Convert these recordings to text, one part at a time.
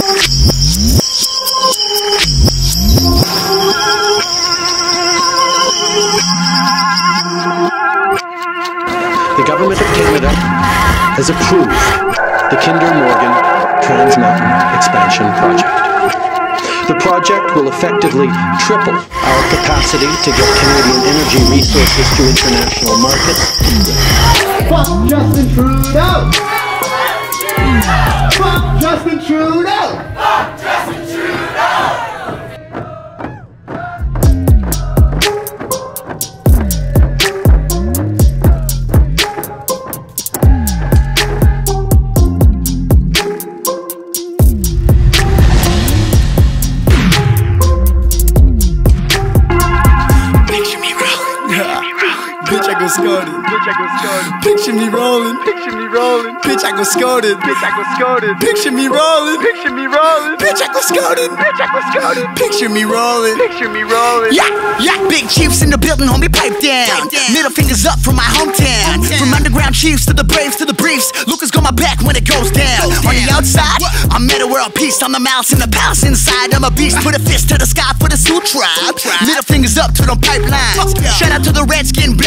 The government of Canada has approved the Kinder Morgan Trans Mountain Expansion Project. The project will effectively triple our capacity to get Canadian energy resources to international markets. Fuck Justin Trudeau! Fuck Justin Trudeau! Picture Bitch, I go scolded. Bitch, I go scolded. Picture me rolling. Picture me rolling. Bitch, I go scolded. Bitch, I go scolded. Picture me rolling. Picture me rolling. Bitch, I go scolded. Bitch, I go scolded. Picture me rolling. Picture me rolling. Yeah, yeah. Big chiefs in the building, homie, pipe down. Middle fingers up from my hometown. From underground chiefs to the braves to the briefs. Lucas got my back when it goes down. On the outside, I'm at a world peace. On the mouse in the palace inside. I'm a beast. Put a fist to the sky for the Sioux tribe. Middle fingers up to them pipelines. Shout out to the redskin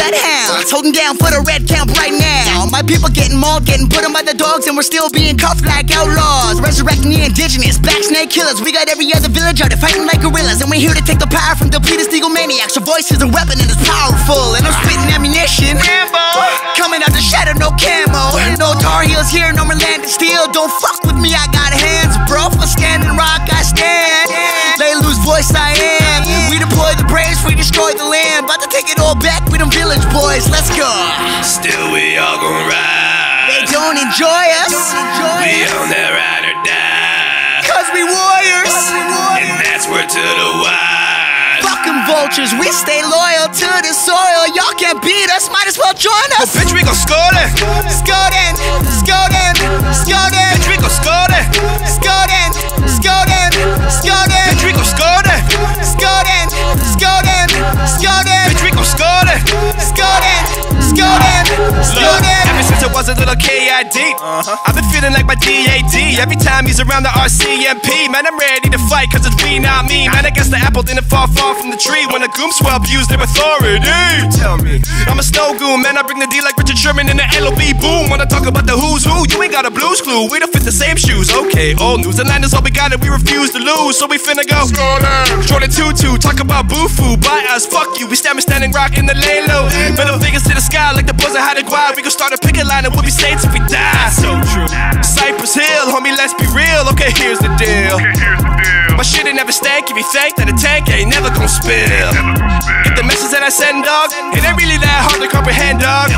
Holding down for the red camp right now. My people getting mauled, getting put on by the dogs, and we're still being cuffed like outlaws. Resurrecting the indigenous, black snake killers. We got every other village out there fighting like gorillas, and we're here to take the power from depleted steagle maniacs. Your voice is a weapon and it's powerful, and I'm spitting ammunition. Rambo, coming out the shadow, no camo. No tar heels here, no more landed steel. Don't fuck with me, I got hands, bro. For standing rock, I stand. They lose voice, I am. We deploy the destroy the land. About to take it all back with them village boys. Let's go. Still, we all gon' ride. They don't enjoy us. We on that ride or die. Cause we warriors. And that's word to the wise. Fucking vultures, we stay loyal to the soil. Y'all can't beat us, might as well join us. Bitch, we gon' score it. Skoden, Skoden, Skoden, Bitch, we gon' score it. Skoden, Skoden, Skoden, Bitch, we gon' ever since I was a little KID, I've been feeling like my DAD. Every time he's around the RCMP, man, I'm ready to fight, cause it's we, not me. Man, I guess the apple didn't fall far from the tree when the goon swell abused their authority. Tell me, I'm a snow goon, man, I bring the D like Richard Sherman in the LOB boom. I talk about the who's who, you ain't got a blues clue. We don't fit the same shoes, okay. Old news and is all we got, and we refuse to lose, so we finna go. Jordin Tootoo, talk about boo-foo, by us, fuck you. We stand standing rock in the lay low. Middle fingers to the sky like the buzzer had a guide. We gon' start a picket line and we'll be saints if we die. So true. Cypress Hill, homie, let's be real. Okay, here's the deal. My shit ain't never stank if you think that a tank ain't never gon' spill. Get the message that I send, dog. It ain't really that hard to comprehend, dog.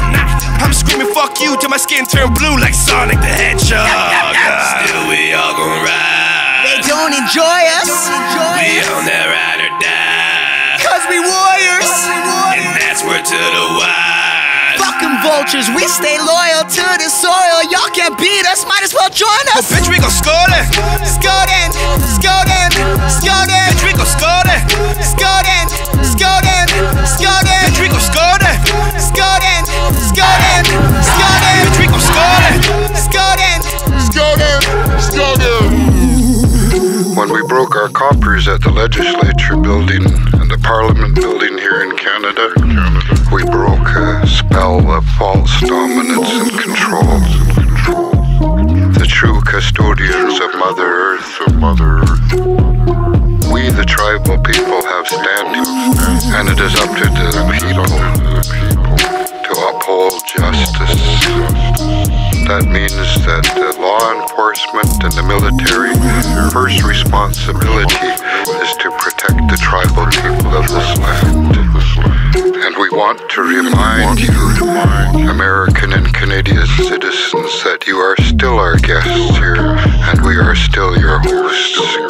I'm screaming fuck you till my skin turn blue like Sonic the Hedgehog. Still, we all gon' ride. They don't enjoy us. We on that ride or die. Cause we warriors. And that's word to the wise. Fucking vultures, we stay loyal to the soil. Y'all can't beat us, might as well join But us. bitch, we gon' score it. Skoden, Skoden, Skoden, Bitch, we gon' score it. Skoden, Skoden, Skoden, Bitch, we gon' score it. Skoden, Skoden, Skoden, Bitch, we gon' score it. Skoden. When we broke our coppers at the legislature building and the parliament building here in Canada, we broke a spell of false dominance and control. The true custodians of Mother Earth, of Mother Earth. We, the tribal people, have standing, and it is up to the people to uphold justice. That means that the law enforcement and the military first responsibility is to protect the tribal people of this land. Want to remind you, American and Canadian citizens, that you are still our guests here and we are still your hosts.